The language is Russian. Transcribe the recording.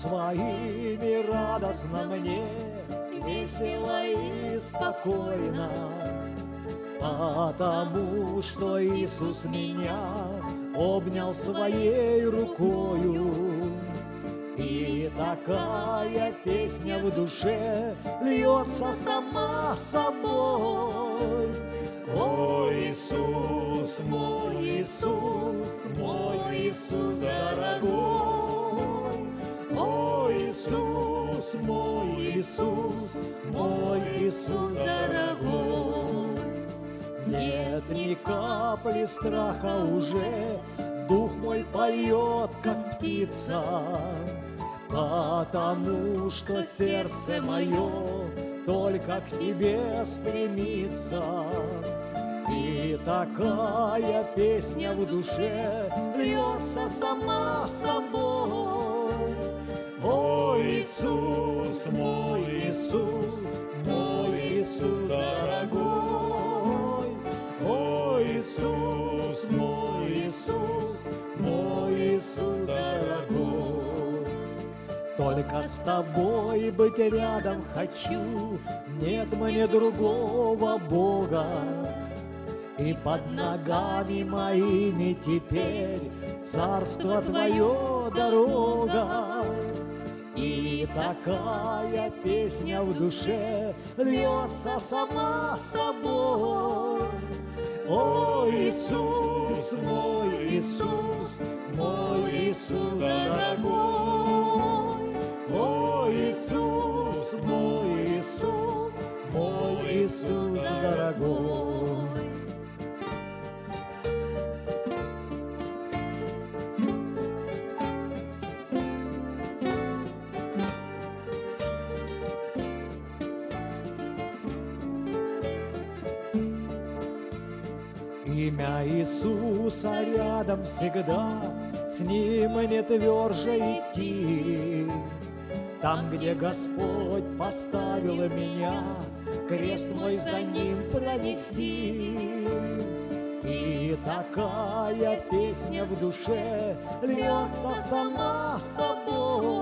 своими радостно мне, весело и спокойно, потому что Иисус меня обнял своей рукою. И такая песня в душе льется сама собой. О, Иисус, мой капли страха уже, Дух мой поет, как птица, Потому что сердце мое только к тебе стремится. И такая песня в душе льется сама собой. Только с тобой быть рядом хочу, Нет мне другого Бога. И под ногами моими теперь Царство Твое дорога. И такая песня в душе льется сама собой. О, Иисус, мой Иисус, Имя Иисуса рядом всегда, С ним не тверже идти. Там, где Господь поставил меня, Крест мой за ним пронести. И такая песня в душе Льется сама собой.